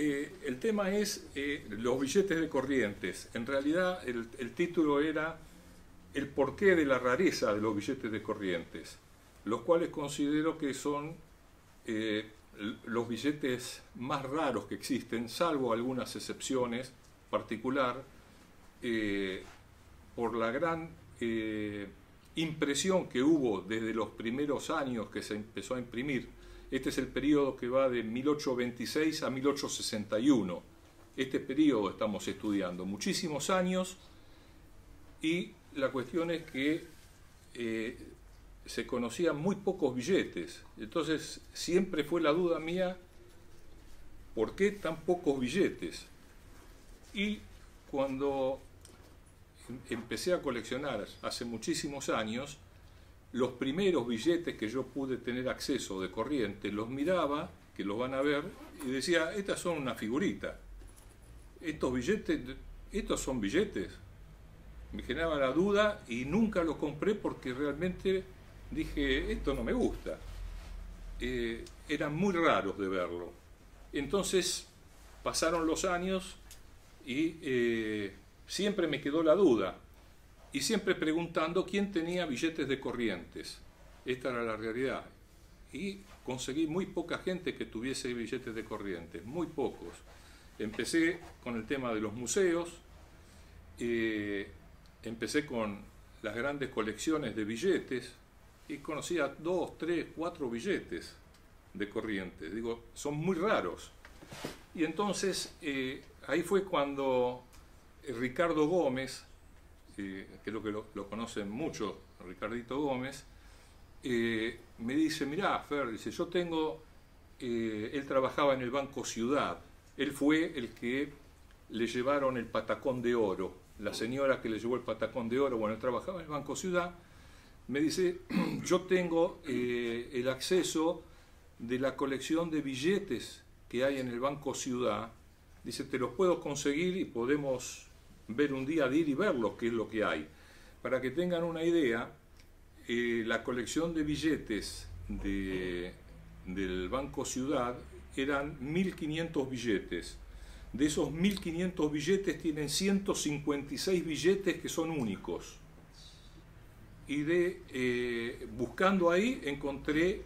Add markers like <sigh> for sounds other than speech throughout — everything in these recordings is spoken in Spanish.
eh, el tema es eh, los billetes de corrientes. En realidad el, título era El porqué de la rareza de los billetes de corrientes, los cuales considero que son eh, los billetes más raros que existen, salvo algunas excepciones particular, por la gran impresión que hubo desde los primeros años que se empezó a imprimir este es el periodo que va de 1826 a 1861. Este periodo estamos estudiando, muchísimos años, y la cuestión es que eh, se conocían muy pocos billetes. Entonces siempre fue la duda mía, ¿por qué tan pocos billetes? Y cuando empecé a coleccionar hace muchísimos años, los primeros billetes que yo pude tener acceso de corriente, los miraba, que los van a ver, y decía, estas son una figurita. Estos billetes, estos son billetes. Me generaba la duda y nunca los compré porque realmente dije, esto no me gusta. Eh, eran muy raros de verlo. Entonces pasaron los años y eh, siempre me quedó la duda y siempre preguntando quién tenía billetes de corrientes. Esta era la realidad. Y conseguí muy poca gente que tuviese billetes de corrientes, muy pocos. Empecé con el tema de los museos, eh, empecé con las grandes colecciones de billetes y conocía dos, tres, cuatro billetes de corrientes. Digo, son muy raros. Y entonces eh, ahí fue cuando Ricardo Gómez, creo que lo, conocen mucho, Ricardito Gómez, eh, me dice, mirá, Fer, dice, yo tengo, eh, él trabajaba en el Banco Ciudad, él fue el que le llevaron el patacón de oro, la señora que le llevó el patacón de oro, bueno, él trabajaba en el Banco Ciudad, me dice, <clears throat> yo tengo eh, el acceso de la colección de billetes que hay en el Banco Ciudad, dice, te los puedo conseguir y podemos ver un día de ir y verlo, qué es lo que hay. Para que tengan una idea, eh, la colección de billetes de, del Banco Ciudad eran 1.500 billetes. De esos 1.500 billetes tienen 156 billetes que son únicos. Y de, eh, buscando ahí encontré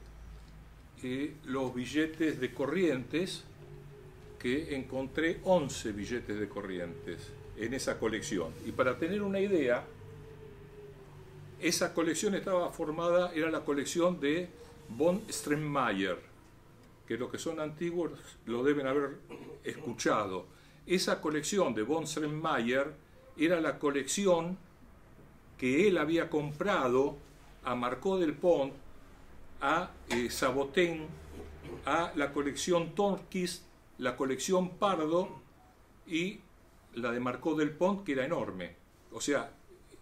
eh, los billetes de corrientes, que encontré 11 billetes de corrientes en esa colección. Y para tener una idea, esa colección estaba formada, era la colección de von Stremmayer, que los que son antiguos lo deben haber escuchado. Esa colección de von Stremmayer era la colección que él había comprado a Marcó del Pont, a eh, Sabotén, a la colección Torquist, la colección Pardo y la de Marcó del Pont, que era enorme. O sea,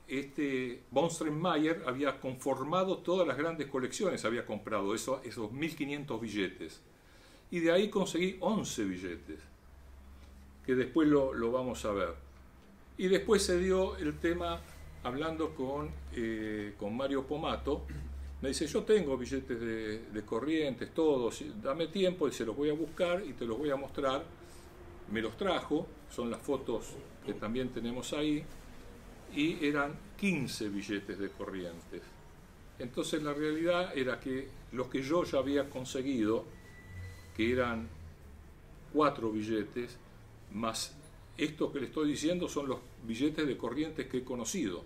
este von Mayer había conformado todas las grandes colecciones, había comprado eso, esos 1500 billetes. Y de ahí conseguí 11 billetes, que después lo, vamos a ver. Y después se dio el tema, hablando con, eh, con Mario Pomato, me dice, yo tengo billetes de, de corrientes, todos, dame tiempo y se los voy a buscar y te los voy a mostrar me los trajo, son las fotos que también tenemos ahí, y eran 15 billetes de corrientes. Entonces la realidad era que los que yo ya había conseguido, que eran cuatro billetes, más estos que le estoy diciendo son los billetes de corrientes que he conocido.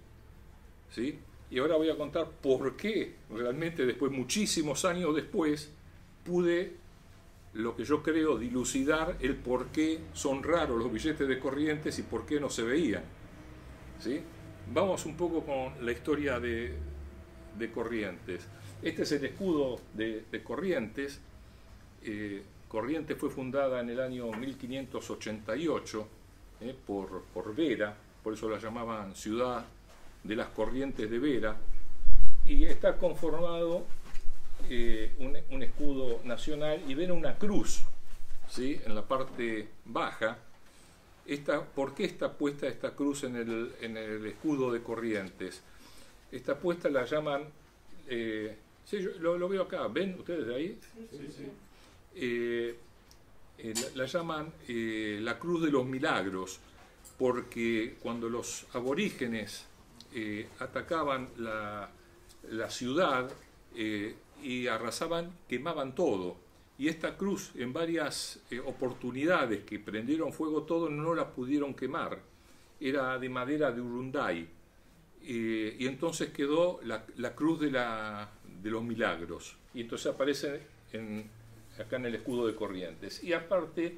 ¿sí? Y ahora voy a contar por qué realmente después, muchísimos años después, pude lo que yo creo dilucidar el por qué son raros los billetes de corrientes y por qué no se veían. ¿sí? Vamos un poco con la historia de, Corrientes. Este es el escudo de, Corrientes. Eh, Corrientes fue fundada en el año 1588 eh, por, por Vera, por eso la llamaban Ciudad de las Corrientes de Vera, y está conformado eh, un, escudo nacional y ven una cruz ¿sí? en la parte baja. Esta, ¿Por qué está puesta esta cruz en el, en el escudo de Corrientes? Esta puesta la llaman, eh, sí, yo lo, veo acá, ¿ven ustedes de ahí? Sí, sí. Eh, la, llaman la Cruz de los Milagros, porque cuando los aborígenes atacaban la, la ciudad y arrasaban, quemaban todo y esta cruz en varias eh, oportunidades que prendieron fuego todo no la pudieron quemar. Era de madera de Urunday. Eh, y entonces quedó la, cruz de, la, de, los milagros. Y entonces aparece acá en el escudo de Corrientes. Y aparte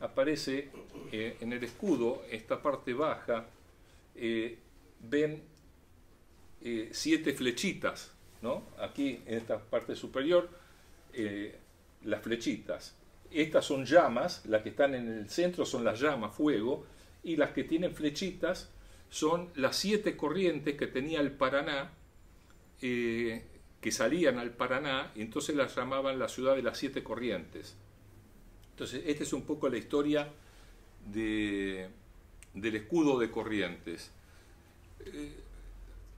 aparece eh, en el escudo, esta parte baja, ven siete flechitas. ¿No? Aquí en esta parte superior las flechitas. Estas son llamas, las que están en el centro son las llamas, fuego, y las que tienen flechitas son las siete corrientes que tenía el Paraná, eh, que salían al Paraná, y entonces las llamaban la ciudad de las siete corrientes. Entonces, esta es un poco la historia de, del escudo de Corrientes. Eh,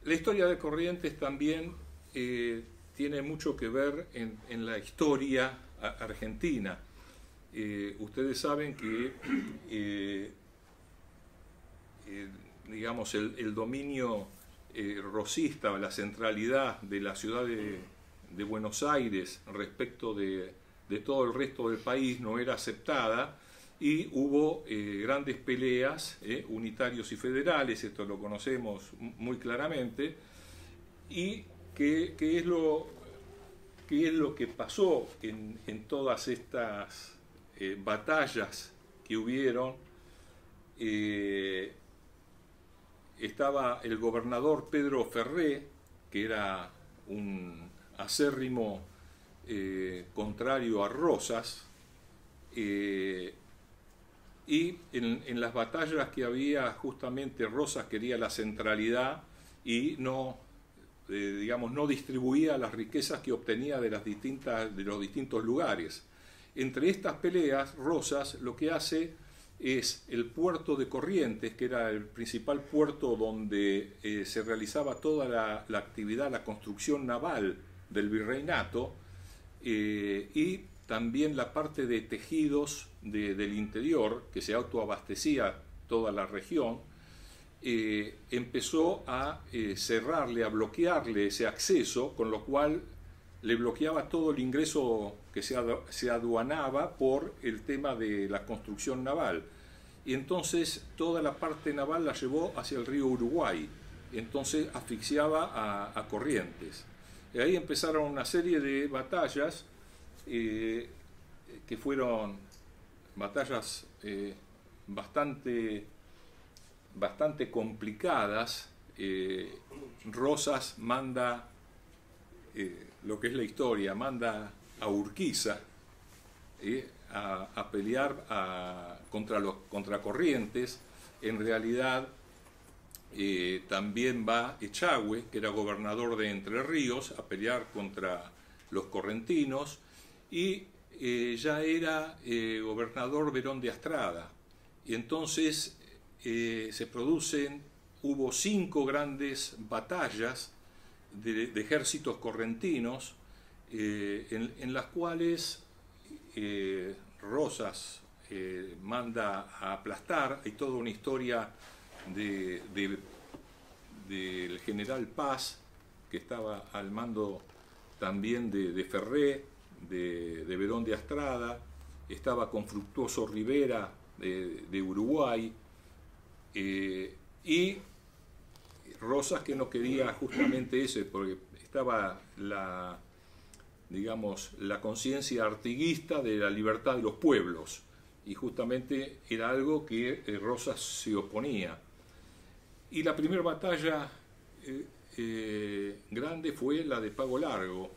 la historia de Corrientes también eh, tiene mucho que ver en, la historia Argentina. Eh, ustedes saben que, eh, digamos, el, dominio rosista, la centralidad de la ciudad de, Buenos Aires respecto de, todo el resto del país no era aceptada y hubo grandes peleas, unitarios y federales, esto lo conocemos muy claramente, y que es lo, qué es lo que pasó en, todas estas eh, batallas que hubieron. Eh, estaba el gobernador Pedro Ferré, que era un acérrimo eh, contrario a Rosas, y en, en, las batallas que había justamente Rosas quería la centralidad y no digamos, no distribuía las riquezas que obtenía de, las distintas, de los distintos lugares. Entre estas peleas, Rosas lo que hace es el puerto de Corrientes, que era el principal puerto donde eh, se realizaba toda la, actividad, la construcción naval del virreinato, eh, y también la parte de tejidos del interior, que se autoabastecía toda la región, eh, empezó a eh, cerrarle, a bloquearle ese acceso, con lo cual le bloqueaba todo el ingreso que se, se aduanaba por el tema de la construcción naval. Y entonces toda la parte naval la llevó hacia el río Uruguay, entonces asfixiaba a, Corrientes. Y ahí empezaron una serie de batallas eh, que fueron batallas bastante bastante complicadas. Eh, Rosas manda, eh, lo que es la historia, manda a Urquiza eh, a, pelear contra los contracorrientes. En realidad también va Echagüe, que era gobernador de Entre Ríos, a pelear contra los correntinos. Y ya era gobernador Verón de Astrada. Y entonces eh, se producen, hubo cinco grandes batallas de, ejércitos correntinos eh, en, las cuales eh, Rosas manda a aplastar, hay toda una historia del general Paz, que estaba al mando también de, Ferré, de, Verón de Astrada, estaba con Fructuoso Rivera de Uruguay, eh, y Rosas que no quería justamente eso, porque estaba la, digamos, la conciencia artiguista de la libertad de los pueblos, y justamente era algo que eh, Rosas se oponía. Y la primera batalla eh, grande fue la de Pago Largo,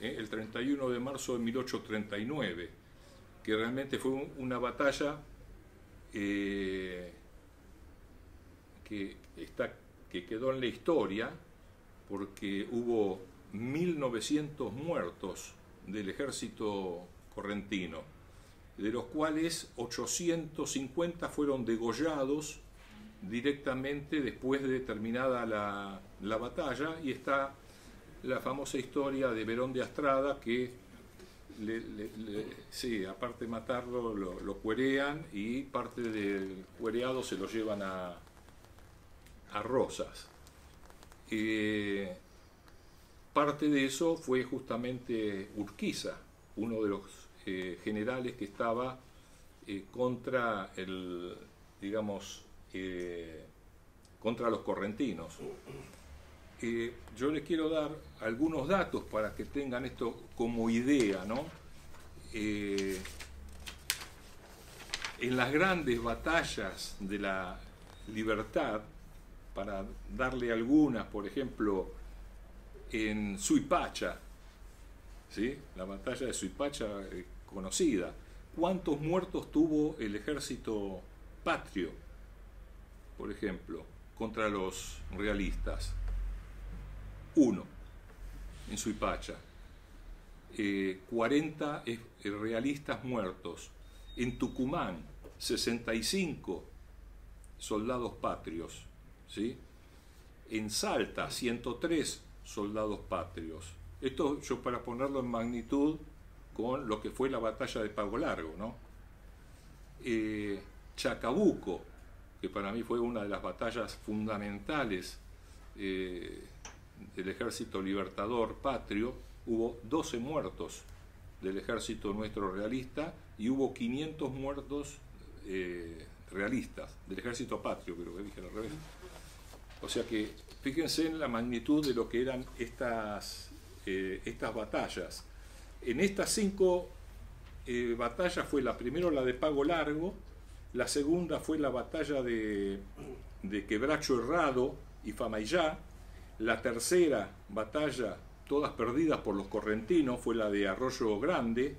el 31 de marzo de 1839, que realmente fue una batalla que, está, que quedó en la historia porque hubo 1.900 muertos del ejército correntino, de los cuales 850 fueron degollados directamente después de terminada la, la, batalla y está la famosa historia de Verón de Astrada que sí, aparte de matarlo, lo, lo, cuerean y parte del cuereado se lo llevan a, a Rosas. Eh, parte de eso fue justamente Urquiza, uno de los eh, generales que estaba eh, contra el, digamos, contra los correntinos. yo les quiero dar algunos datos para que tengan esto como idea, ¿no? en las grandes batallas de la libertad, para darle algunas, por ejemplo, en Suipacha, ¿sí? la batalla de Suipacha eh, conocida. ¿Cuántos muertos tuvo el ejército patrio, por ejemplo, contra los realistas? Uno, en Suipacha. 40 eh, realistas muertos. En Tucumán, 65 soldados patrios. En Salta, 103 soldados patrios. Esto yo para ponerlo en magnitud con lo que fue la batalla de Pago Largo, ¿no? Eh, Chacabuco, que para mí fue una de las batallas fundamentales eh, del ejército libertador patrio, hubo 12 muertos del ejército nuestro realista y hubo 500 muertos eh, realistas, del ejército patrio, creo que dije al revés. O sea que fíjense en la magnitud de lo que eran estas, eh, estas batallas. En estas cinco eh, batallas fue la primera la de Pago Largo, la segunda fue la batalla de, Quebracho Herrado y Famaillá, la tercera batalla, todas perdidas por los correntinos, fue la de Arroyo Grande,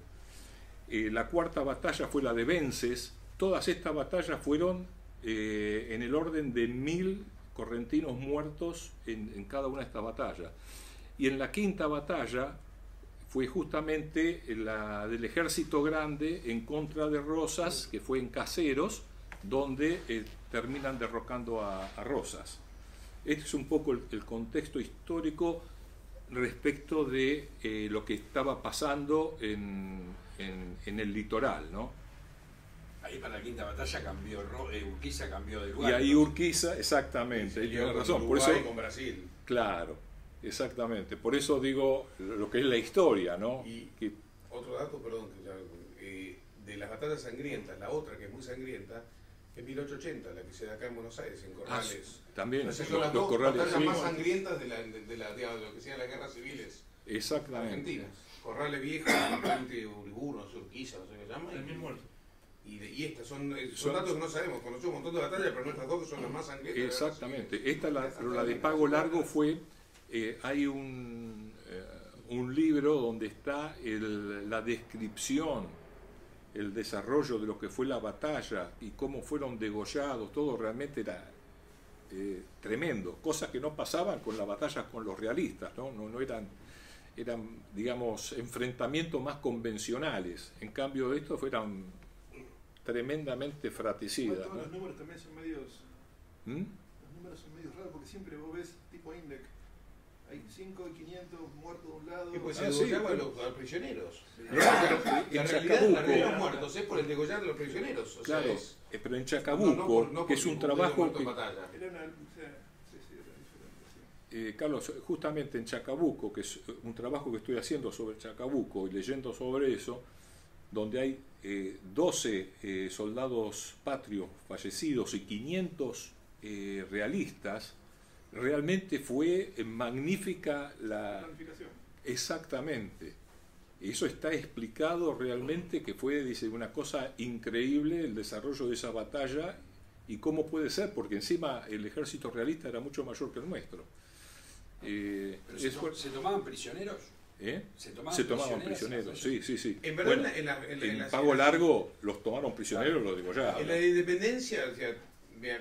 eh, la cuarta batalla fue la de Vences, todas estas batallas fueron en el orden de mil correntinos muertos en, cada una de estas batallas. Y en la quinta batalla fue justamente la del ejército grande en contra de Rosas, que fue en Caseros, donde eh, terminan derrocando a, Rosas. Este es un poco el, contexto histórico respecto de eh, lo que estaba pasando en, en el litoral, ¿no? Ahí para la quinta batalla cambió, eh, Urquiza cambió de lugar. Y ahí Urquiza, exactamente, tiene razón. por eso, con Brasil. Claro, exactamente. Por eso digo lo que es la historia, ¿no? Y otro dato, perdón, eh, de las batallas sangrientas, la otra que es muy sangrienta, es 1880, la que se da acá en Buenos Aires, en ah, Corrales. también, son las dos batallas más sangrientas de, la, de, la, de, lo que sean las guerras civiles Exactamente. argentinas. Corrales Viejo, <coughs> Puente Urquiza, no sé qué se llama. El mismo muerto. Y, y estas son, eh, son, datos que no sabemos, conocemos un montón de batallas, pero nuestras dos son las más sangrientas. Exactamente. Esta, la, la de pago largo fue, eh, hay un, eh, un libro donde está el, la descripción, el desarrollo de lo que fue la batalla y cómo fueron degollados, todo realmente era tremendo, cosas que no pasaban con las batallas con los realistas, no, no, no eran eran, digamos, enfrentamientos más convencionales. En cambio, estos fueran tremendamente fratricida. Los números también son medios. ¿Mm? Los números son medios raros porque siempre vos ves tipo INDEC. Hay 5 y 500 muertos de un lado. Y pues se ah, sí, a los, prisioneros. Pero en Chacabuco. los muertos es por el degollar de los prisioneros. O claro, sea, es, eh, pero en Chacabuco, que es un trabajo que. Eh, Carlos, justamente en Chacabuco, que es un trabajo que estoy haciendo sobre Chacabuco y leyendo sobre eso, donde hay 12 eh, eh, soldados patrios fallecidos y 500 eh, realistas, realmente fue magnífica la... Exactamente. Eso está explicado realmente que fue, dice, una cosa increíble el desarrollo de esa batalla y cómo puede ser, porque encima el ejército realista era mucho mayor que el nuestro. se, tomaban prisioneros? ¿Eh? Se tomaban, prisioneros, sí, sí, sí. En verdad, en, la, en, pago largo los tomaron prisioneros, los digo ya. En la independencia, o sea,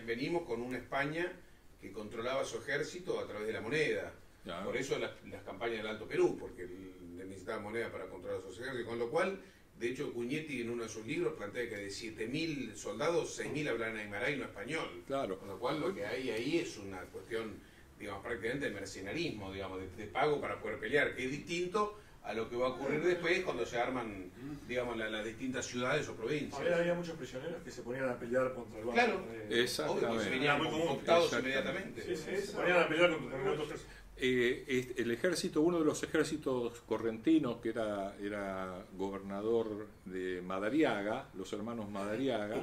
venimos con una España que controlaba su ejército a través de la moneda. Por eso las, campañas del Alto Perú, porque necesitaba moneda para controlar sus ejércitos. Con lo cual, de hecho, Cuñetti en uno de sus libros plantea que de 7.000 soldados, 6.000 hablan aymara y no español. Claro. Con lo cual, lo que hay ahí es una cuestión digamos, prácticamente el mercenarismo, digamos, de, pago para poder pelear, que es distinto a lo que va a ocurrir después cuando se arman, digamos, las, distintas ciudades o provincias. A había muchos prisioneros que se ponían a pelear contra el bando. Claro, exactamente. se venían optados inmediatamente. Sí, sí, se ponían a pelear contra otros eh, el ejército, uno de los ejércitos correntinos, que era, era gobernador de Madariaga, los hermanos Madariaga,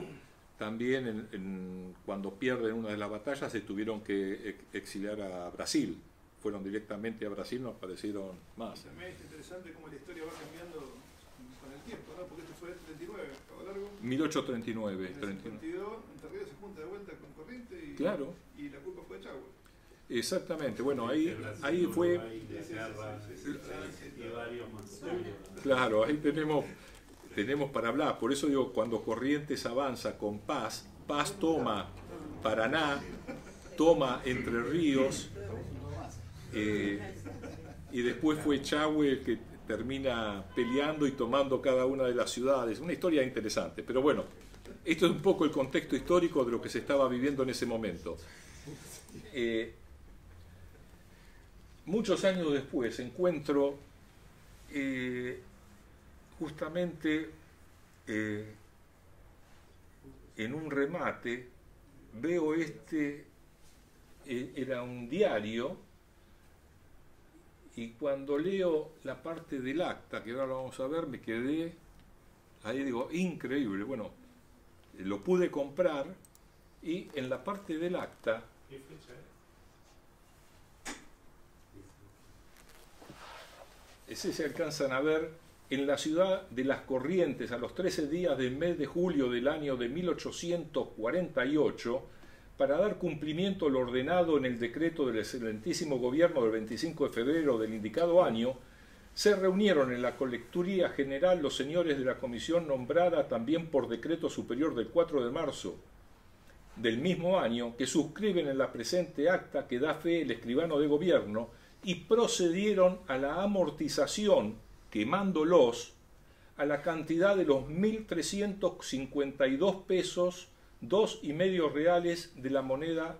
también cuando pierden una de las batallas se tuvieron que exiliar a Brasil. Fueron directamente a Brasil, no aparecieron más. También es interesante cómo la historia va cambiando con el tiempo, ¿no? Porque esto fue el 39, Cabo Largo. 1839. En el 52, se junta de vuelta con Corriente y, claro. y la culpa fue de Chagua. Exactamente, bueno, ahí, ahí fue... Claro, ahí tenemos, tenemos para hablar, por eso digo, cuando Corrientes avanza con Paz, Paz toma Paraná, toma Entre Ríos, eh, y después fue Chahue el que termina peleando y tomando cada una de las ciudades. Una historia interesante, pero bueno, esto es un poco el contexto histórico de lo que se estaba viviendo en ese momento. Eh, muchos años después encuentro eh, justamente eh, en un remate, veo este, eh, era un diario, y cuando leo la parte del acta, que ahora lo vamos a ver, me quedé, ahí digo, increíble, bueno, lo pude comprar y en la parte del acta ese se alcanzan a ver en la ciudad de Las Corrientes a los 13 días del mes de julio del año de 1848 para dar cumplimiento al ordenado en el decreto del excelentísimo gobierno del 25 de febrero del indicado año, se reunieron en la colecturía general los señores de la comisión nombrada también por decreto superior del 4 de marzo del mismo año, que suscriben en la presente acta que da fe el escribano de gobierno y procedieron a la amortización, quemándolos, a la cantidad de los 1.352 pesos, dos y medio reales de la moneda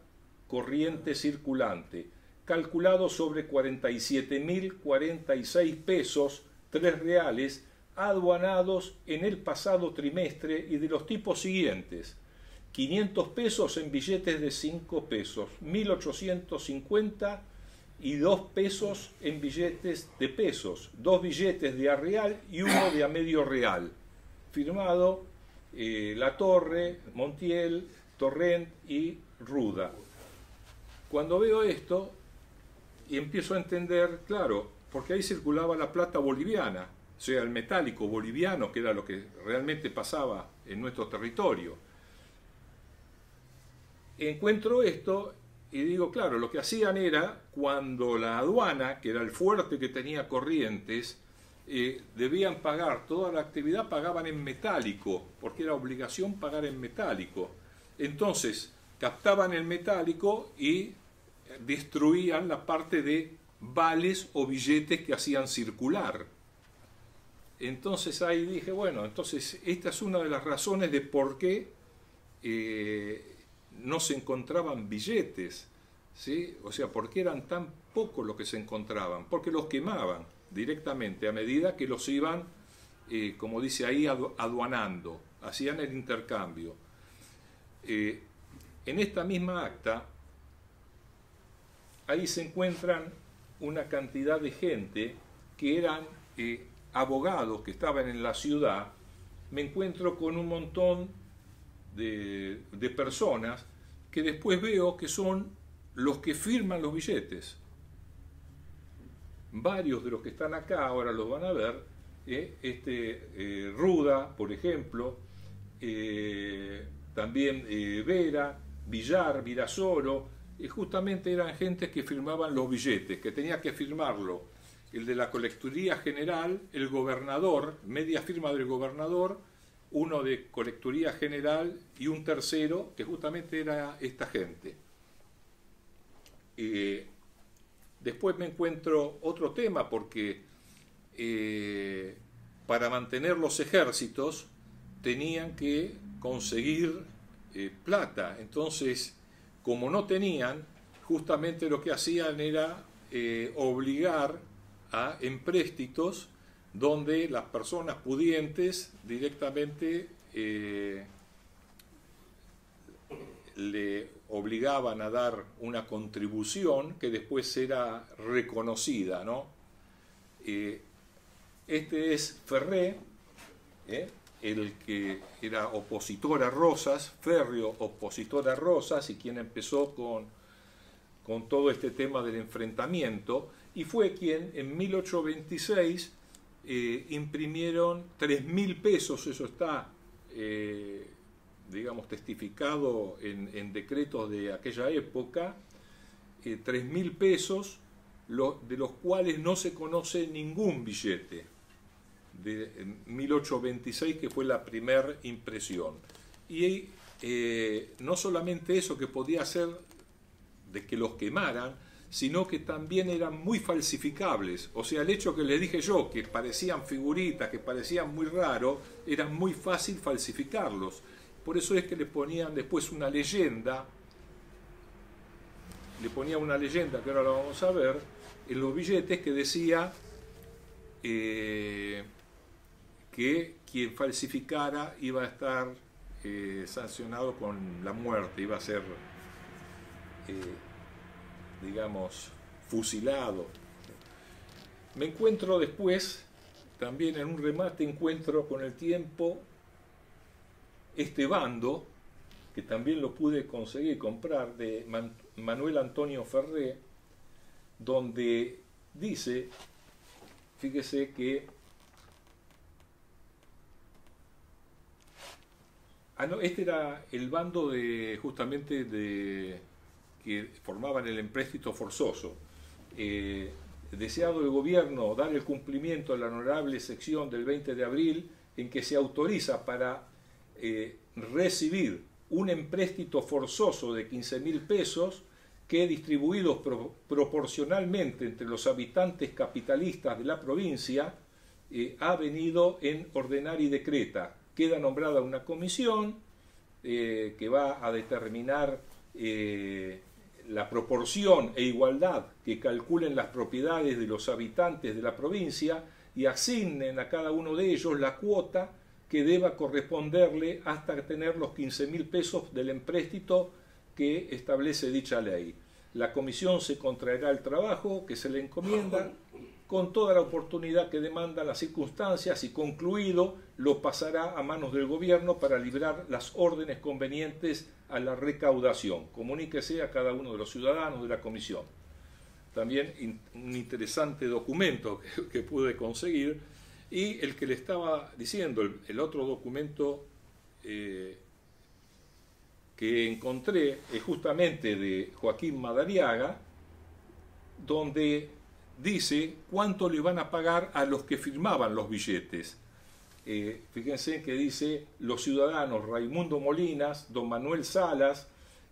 corriente circulante, calculado sobre 47.046 pesos, tres reales, aduanados en el pasado trimestre y de los tipos siguientes. 500 pesos en billetes de 5 pesos, 1850 y dos pesos en billetes de pesos, dos billetes de a real y uno de a medio real. Firmado eh, La Torre, Montiel, Torrent y Ruda. Cuando veo esto y empiezo a entender, claro, porque ahí circulaba la plata boliviana, o sea, el metálico boliviano, que era lo que realmente pasaba en nuestro territorio. Encuentro esto y digo, claro, lo que hacían era, cuando la aduana, que era el fuerte que tenía Corrientes, eh, debían pagar toda la actividad, pagaban en metálico, porque era obligación pagar en metálico. Entonces, captaban el metálico y destruían la parte de vales o billetes que hacían circular. Entonces ahí dije, bueno, entonces esta es una de las razones de por qué eh, no se encontraban billetes, ¿sí? O sea, ¿por qué eran tan pocos los que se encontraban? Porque los quemaban directamente a medida que los iban, eh, como dice ahí, aduanando, hacían el intercambio. Eh, en esta misma acta, ahí se encuentran una cantidad de gente que eran eh, abogados que estaban en la ciudad, me encuentro con un montón de, personas que después veo que son los que firman los billetes. Varios de los que están acá ahora los van a ver. ¿eh? este, eh, Ruda, por ejemplo, eh, también Vera, Villar, Virasoro, justamente eran gente que firmaban los billetes, que tenía que firmarlo el de la colecturía general, el gobernador, media firma del gobernador, uno de colecturía general y un tercero que justamente era esta gente. Eh, después me encuentro otro tema porque eh, para mantener los ejércitos tenían que conseguir eh, plata. Entonces, como no tenían, justamente lo que hacían era obligar a empréstitos donde las personas pudientes directamente eh, le obligaban a dar una contribución que después era reconocida. ¿no? Eh, este es Ferré, ¿eh? el que era opositor a Rosas, férreo opositor a Rosas y quien empezó con, con todo este tema del enfrentamiento, y fue quien en 1826 eh, imprimieron 3.000 pesos, eso está, eh, digamos, testificado en, decretos de aquella época, eh, 3.000 pesos, de los cuales no se conoce ningún billete de 1826, que fue la primera impresión. Y eh, no solamente eso que podía ser de que los quemaran, sino que también eran muy falsificables. O sea, el hecho que les dije yo, que parecían figuritas, que parecían muy raros, era muy fácil falsificarlos. Por eso es que le ponían después una leyenda, le ponía una leyenda, que ahora lo vamos a ver, en los billetes que decía... Eh, que quien falsificara iba a estar eh, sancionado con la muerte, iba a ser, eh, digamos, fusilado. Me encuentro después, también en un remate encuentro con el tiempo este bando, que también lo pude conseguir comprar, de Manuel Antonio Ferré, donde dice, fíjese que Ah, no, este era el bando de justamente de que formaban el empréstito forzoso. Eh, deseado el gobierno dar el cumplimiento a la honorable sección del 20 de abril en que se autoriza para eh, recibir un empréstito forzoso de 15 mil pesos que distribuidos proporcionalmente entre los habitantes capitalistas de la provincia eh, ha venido en ordenar y decreta queda nombrada una comisión que va a determinar la proporción e igualdad que calculen las propiedades de los habitantes de la provincia y asignen a cada uno de ellos la cuota que deba corresponderle hasta tener los 15 mil pesos del empréstito que establece dicha ley. La comisión se contraerá el trabajo que se le encomienda <laughs> con toda la oportunidad que demandan las circunstancias y concluido lo pasará a manos del gobierno para librar las órdenes convenientes a la recaudación. Comuníquese a cada uno de los ciudadanos de la comisión. También un interesante documento <laughs> que, pude conseguir y el que le estaba diciendo, el, otro documento eh, que encontré es justamente de Joaquín Madariaga, donde dice cuánto le van a pagar a los que firmaban los billetes. Eh, fíjense que dice los ciudadanos Raimundo Molinas, don Manuel Salas,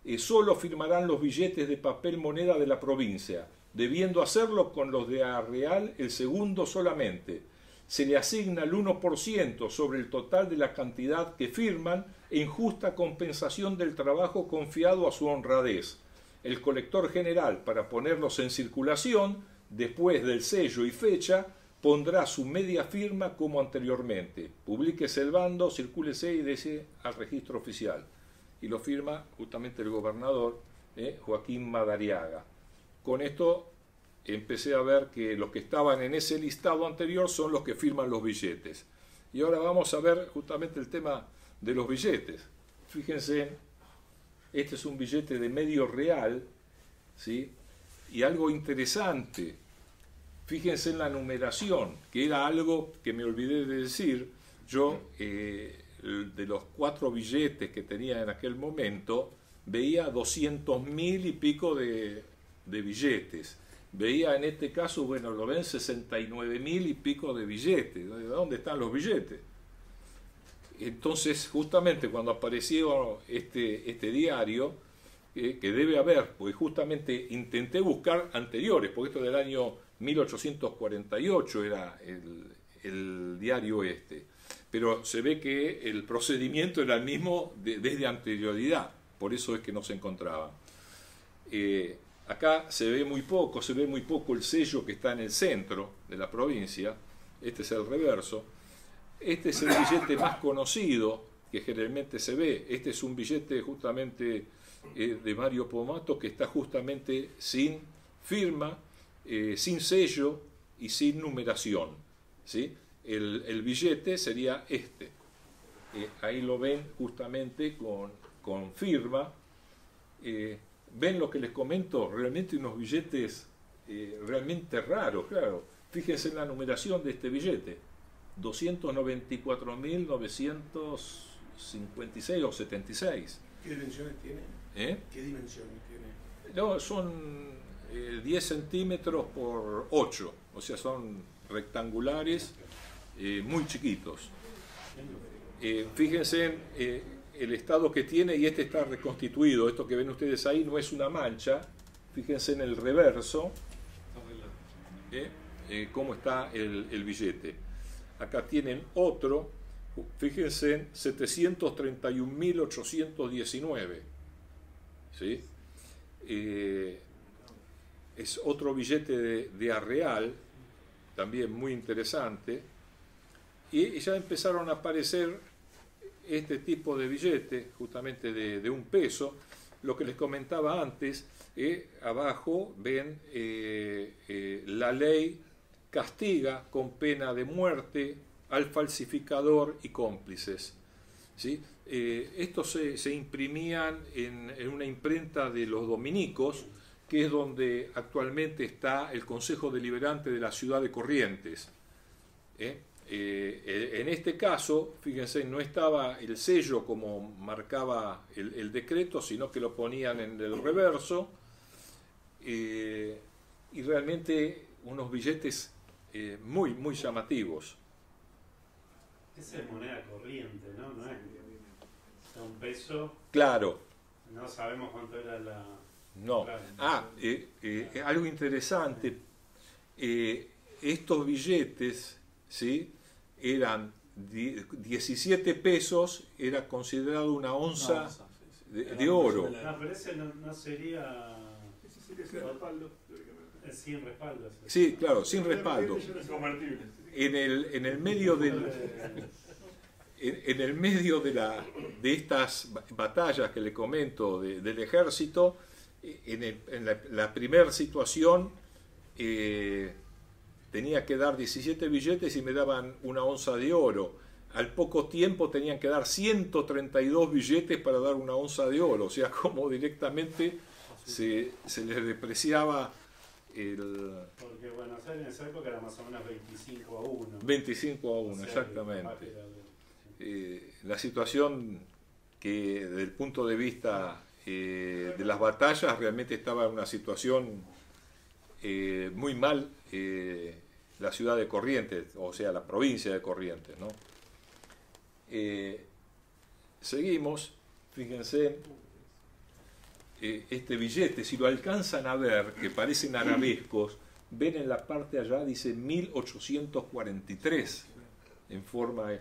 eh, solo firmarán los billetes de papel moneda de la provincia, debiendo hacerlo con los de Arreal el segundo solamente. Se le asigna el 1% sobre el total de la cantidad que firman en justa compensación del trabajo confiado a su honradez. El colector general, para ponerlos en circulación, después del sello y fecha, pondrá su media firma como anteriormente. Publíquese el bando, circúlese y dese al registro oficial. Y lo firma justamente el gobernador eh, Joaquín Madariaga. Con esto empecé a ver que los que estaban en ese listado anterior son los que firman los billetes. Y ahora vamos a ver justamente el tema de los billetes. Fíjense, este es un billete de medio real, ¿sí? Y algo interesante, fíjense en la numeración, que era algo que me olvidé de decir. Yo, eh, de los cuatro billetes que tenía en aquel momento, veía 200 mil y pico de, billetes. Veía en este caso, bueno, lo ven 69 mil y pico de billetes. ¿De dónde están los billetes? Entonces, justamente cuando apareció este, este diario, que debe haber, porque justamente intenté buscar anteriores, porque esto del año 1848 era el, diario este, pero se ve que el procedimiento era el mismo desde anterioridad, por eso es que no se encontraba. Eh, Acá se ve muy poco, se ve muy poco el sello que está en el centro de la provincia. Este es el reverso. Este es el billete más conocido que generalmente se ve. Este es un billete justamente eh, de Mario Pomato que está justamente sin firma, eh, sin sello y sin numeración. ¿sí? El, billete sería este. Eh, ahí lo ven justamente con, con firma ven lo que les comento, realmente unos billetes realmente raros, claro. Fíjense en la numeración de este billete, 294.956 o 76. ¿Qué dimensiones tiene? ¿Eh? ¿Qué dimensiones tiene? No, son 10 eh, centímetros por 8, o sea, son rectangulares, muy chiquitos. fíjense en el estado que tiene y este está reconstituido. Esto que ven ustedes ahí no es una mancha. Fíjense en el reverso ¿eh? Eh, cómo está el, billete. Acá tienen otro. Fíjense en 731.819. ¿sí? Eh, es otro billete de, Arreal, también muy interesante. Y ya empezaron a aparecer este tipo de billete, justamente de, un peso, lo que les comentaba antes, eh, abajo ven eh, eh, la ley castiga con pena de muerte al falsificador y cómplices. ¿sí? estos se, imprimían en, en, una imprenta de los dominicos, que es donde actualmente está el Consejo Deliberante de la ciudad de Corrientes. Eh, eh, en este caso, fíjense, no estaba el sello como marcaba el, decreto, sino que lo ponían en el reverso. Eh, y realmente unos billetes muy, muy llamativos. Esa es moneda corriente, ¿no? No es un peso. Claro. No sabemos cuánto era la. No. Ah, algo interesante. estos billetes, ¿sí? eran 17 pesos, era considerado una onza, de, oro. No, pero ese no, sería... sin respaldo. Sin respaldo. Sí, claro, sin respaldo. En el, en el medio del... En, el medio de, la, de estas batallas que le comento del ejército, en, en la, primera situación, eh, tenía que dar 17 billetes y me daban una onza de oro. Al poco tiempo tenían que dar 132 billetes para dar una onza de oro. O sea, <laughs> como directamente se, se les depreciaba el... Porque Buenos Aires en esa época era más o menos 25 a 1. 25 a 1, exactamente. Eh, la situación que desde el punto de vista eh, de las batallas realmente estaba en una situación eh, muy mal eh, la ciudad de Corrientes, o sea, la provincia de Corrientes. ¿no? Eh, seguimos, fíjense, este billete, si lo alcanzan a ver, que parecen arabescos, ven en la parte allá, dice 1843, en forma...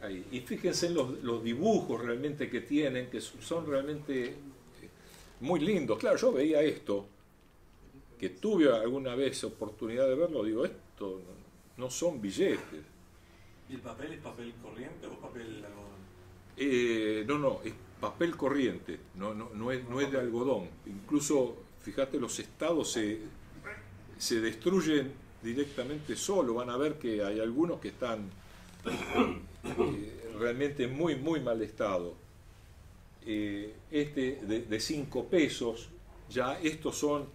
Ahí. Y fíjense en los, los, dibujos realmente que tienen, que son realmente muy lindos. Claro, yo veía esto que tuve alguna vez oportunidad de verlo, digo, esto no, son billetes. ¿Y el papel es papel corriente o papel algodón? Eh, no, no, es papel corriente, no, no, no, es, no es de algodón. Incluso, fíjate, los estados se, se destruyen directamente solo. Van a ver que hay algunos que están eh, realmente muy, muy mal estado. Eh, este de 5 pesos, ya estos son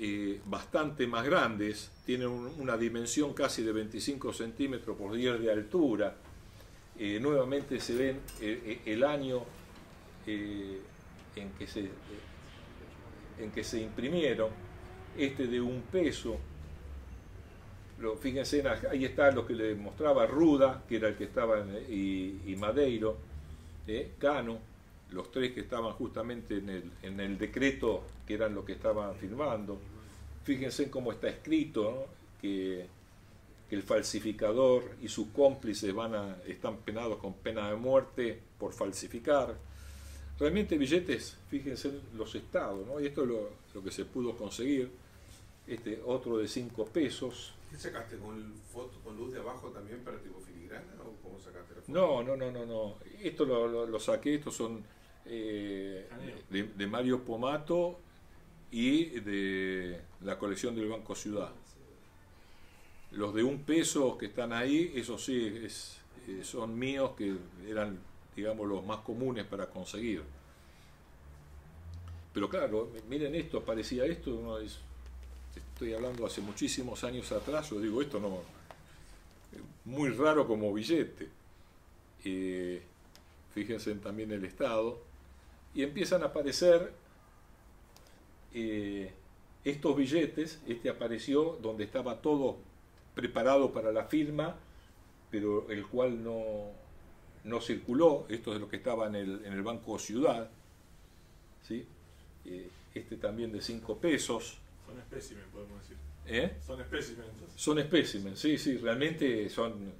eh, bastante más grandes, tienen una dimensión casi de 25 centímetros por 10 de altura. Nuevamente se ven el año en, que se, en que se imprimieron, este de un peso. Lo, fíjense, ahí está lo que le mostraba Ruda, que era el que estaba, y, y, Madeiro, Cano, los tres que estaban justamente en el, en el decreto que eran los que estaban firmando. Fíjense cómo está escrito, que, el falsificador y sus cómplices van a, están penados con pena de muerte por falsificar. Realmente billetes, fíjense los estados, ¿no? y esto es lo, que se pudo conseguir, este otro de 5 pesos. ¿Qué sacaste con, foto, con luz de abajo también para tipo filigrana o cómo sacaste la foto? No, no, no, no, no. Esto lo, lo, saqué, estos son eh, de, de, Mario Pomato y de la colección del Banco Ciudad. Los de un peso que están ahí, eso sí, es, eh, son míos que eran digamos, los más comunes para conseguir. Pero claro, miren esto, parecía esto, estoy hablando hace muchísimos años atrás, yo digo, esto no, muy raro como billete. Eh, fíjense también el estado, y empiezan a aparecer eh, estos billetes, este apareció donde estaba todo preparado para la firma, pero el cual no, no circuló, esto es lo que estaba en el, en el Banco Ciudad, ¿sí? Eh, este también de 5 pesos. Son espécimen, podemos decir. ¿Eh? Son espécimen. Son espécimen, sí, sí, realmente son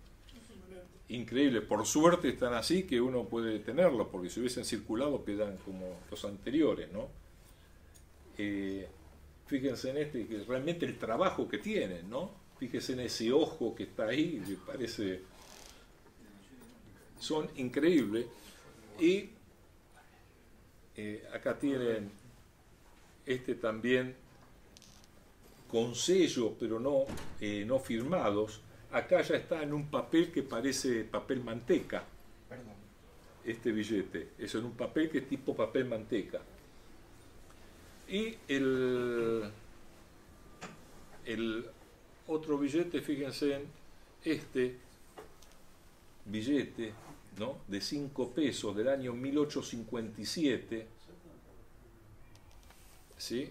increíbles. Por suerte están así que uno puede tenerlos, porque si hubiesen circulado quedan como los anteriores, ¿no? Eh, fíjense en este, que realmente el trabajo que tienen, ¿no? Fíjense en ese ojo que está ahí, me parece son increíbles. Y eh, acá tienen este también con sello, pero no, eh, no firmados. Acá ya está en un papel que parece papel manteca. Este billete. Es en un papel que es tipo papel manteca. Y el, el otro billete, fíjense en este billete, de 5 pesos del año 1857, ¿sí?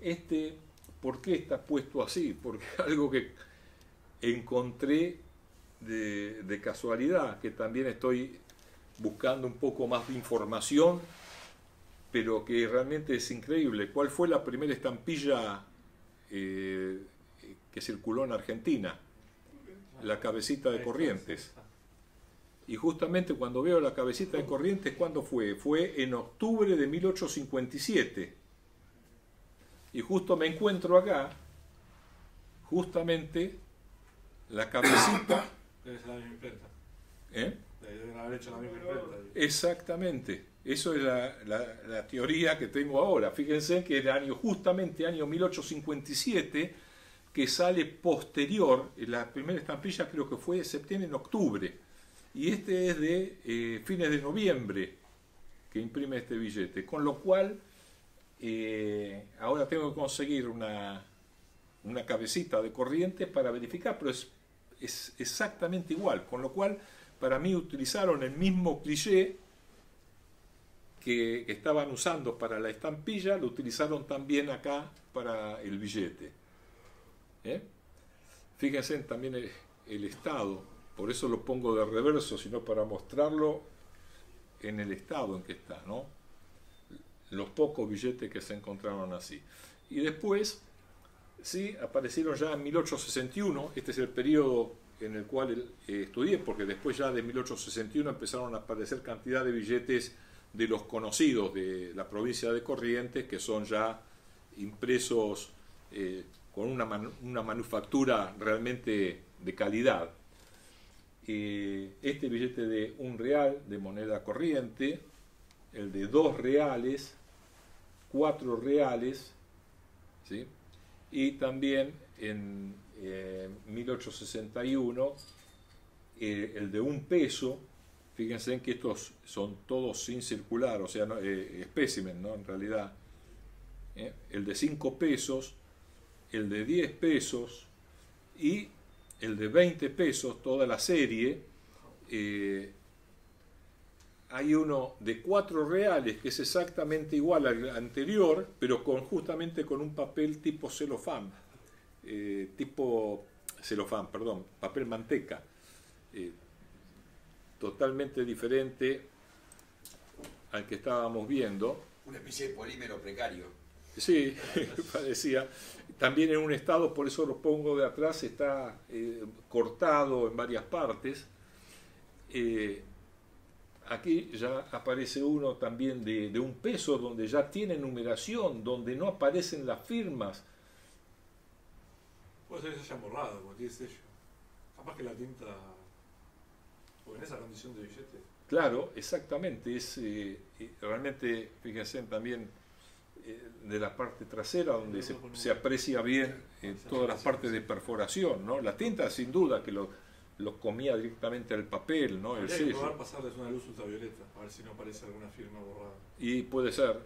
Este, ¿por qué está puesto así? Porque <laughs> algo que encontré de, de, casualidad, que también estoy buscando un poco más de información, pero que realmente es increíble. ¿Cuál fue la primera estampilla eh, que circuló en Argentina, la cabecita de Corrientes. Y justamente cuando veo la cabecita de Corrientes, ¿cuándo fue? Fue en octubre de 1857. Y justo me encuentro acá, justamente, la cabecita... Debe ser la misma imprenta. ¿Eh? Deben haber hecho la misma imprenta. Exactamente. Eso es la, la, teoría que tengo ahora. Fíjense que el año, justamente año 1857, que sale posterior, la primera estampilla creo que fue de septiembre en octubre, y este es de eh, fines de noviembre que imprime este billete, con lo cual eh, ahora tengo que conseguir una, una cabecita de corriente para verificar, pero es, es exactamente igual, con lo cual para mí utilizaron el mismo cliché que estaban usando para la estampilla, lo utilizaron también acá para el billete. ¿Eh? Fíjense también el, estado, por eso lo pongo de reverso, sino para mostrarlo en el estado en que está, ¿no? Los pocos billetes que se encontraron así. Y después, sí, aparecieron ya en 1861, este es el periodo en el cual eh, estudié, porque después ya de 1861 empezaron a aparecer cantidad de billetes de los conocidos de la provincia de Corrientes, que son ya impresos eh, con una, una manufactura realmente de calidad. Eh, este billete de un real de moneda corriente, el de dos reales, cuatro reales, ¿sí? y también en 1861 eh, el de un peso, fíjense en que estos son todos sin circular, o sea, no, eh, espécimen, ¿no? en realidad, el de cinco pesos, el de 10 pesos y el de 20 pesos, toda la serie. Eh, hay uno de 4 reales que es exactamente igual al anterior, pero justamente con un papel tipo celofán, eh, tipo celofán, perdón, papel manteca, eh, totalmente diferente al que estábamos viendo. Una especie de polímero precario. Sí, <laughs> parecía. También en un estado, por eso lo pongo de atrás, está eh, cortado en varias partes. Eh, aquí ya aparece uno también de, un peso donde ya tiene numeración, donde no aparecen las firmas. Puede ser que se haya borrado, como tiene sello. Capaz que la tinta, o en esa condición de billete. Claro, exactamente. Es eh, realmente, fíjense también de la parte trasera donde se, aprecia bien eh, todas las partes de perforación, ¿no? La tinta sin duda que lo, comía directamente al papel, ¿no? El sello. probar pasarles una luz ultravioleta, a ver si no aparece alguna firma borrada. Y puede ser,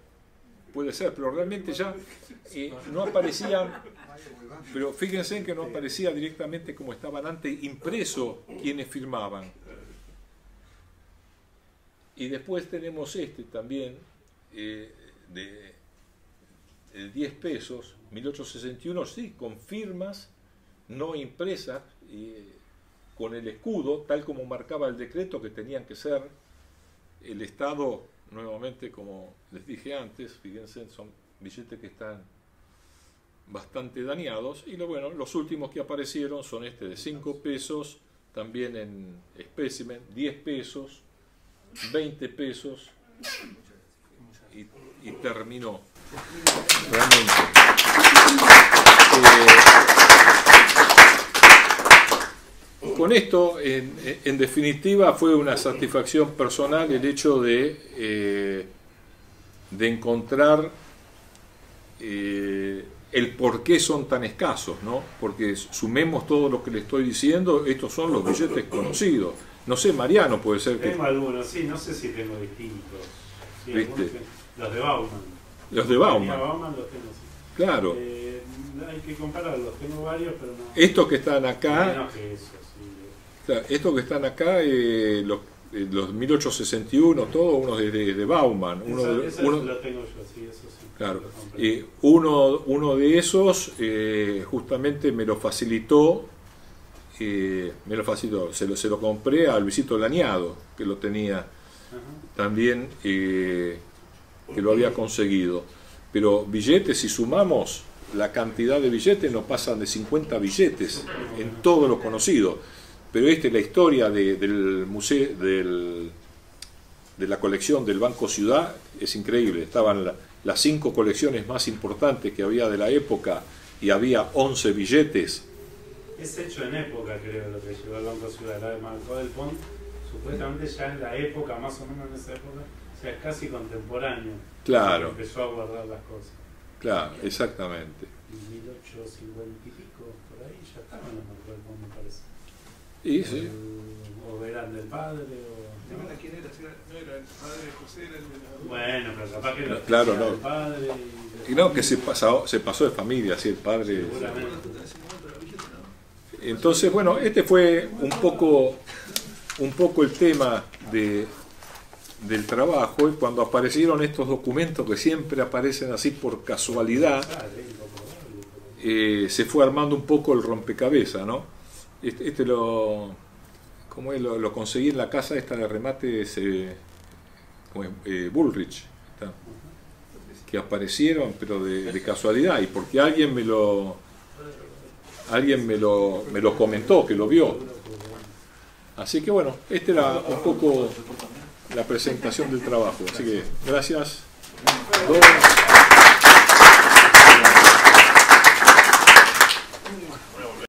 puede ser, pero realmente ya eh, <laughs> no aparecía, pero fíjense que no aparecía directamente como estaban antes impreso quienes firmaban. Y después tenemos este también, de 10 pesos, 1861, sí, con firmas no impresas, y, con el escudo, tal como marcaba el decreto que tenían que ser el Estado, nuevamente como les dije antes, fíjense, son billetes que están bastante dañados, y lo bueno, los últimos que aparecieron son este de 5 pesos, también en espécimen, 10 pesos, 20 pesos, y terminó. Realmente. Eh, con esto, en, definitiva, fue una satisfacción personal el hecho de, eh, de encontrar eh, el por qué son tan escasos, ¿no? Porque sumemos todo lo que le estoy diciendo, estos son los billetes conocidos. No sé, Mariano puede ser que... Tengo algunos, sí, no sé si tengo distintos. los de Bauman. Los de Bauman. Claro. Eh, hay que compararlos, tengo varios, pero no. Estos que están acá. estos que están acá, eh, los, eh, los 1861, todos unos de, de, Bauman. Uno, de, uno, lo tengo yo, sí, eso sí. Claro. Y uno, uno de esos eh, justamente me lo facilitó. Eh, me lo facilitó, se lo, se lo compré a Luisito Lañado, que lo tenía también eh, que lo había conseguido. Pero billetes, si sumamos la cantidad de billetes, no pasan de 50 billetes en todo lo conocido. Pero esta es la historia del museo, del, de la colección del Banco Ciudad, es increíble. Estaban las cinco colecciones más importantes que había de la época y había 11 billetes. Es hecho en época, creo, lo que llevó el Banco Ciudad, la de Marco del Pont, supuestamente ya en la época, más o menos en esa época, o sea, es casi contemporáneo. Claro. Empezó a guardar las cosas. Claro, exactamente. En 1850 y pico, por ahí ya estaban los marcos me parece. Y sí. O, eran del padre, o. No, quién era, no era el padre de José, era el de la Bueno, pero capaz que era claro, no. el padre. Y, no, que se pasó, se pasó de familia, así el padre. Seguramente. Entonces, bueno, este fue un poco, un poco el tema de, del trabajo y cuando aparecieron estos documentos que siempre aparecen así por casualidad, eh, se fue armando un poco el rompecabezas, ¿no? Este, este lo, como lo, conseguí en la casa esta de remate eh, Bullrich, que aparecieron pero de, casualidad y porque alguien me lo alguien me lo, me lo comentó, que lo vio. Así que bueno, este era un poco la presentación del trabajo. Así que gracias.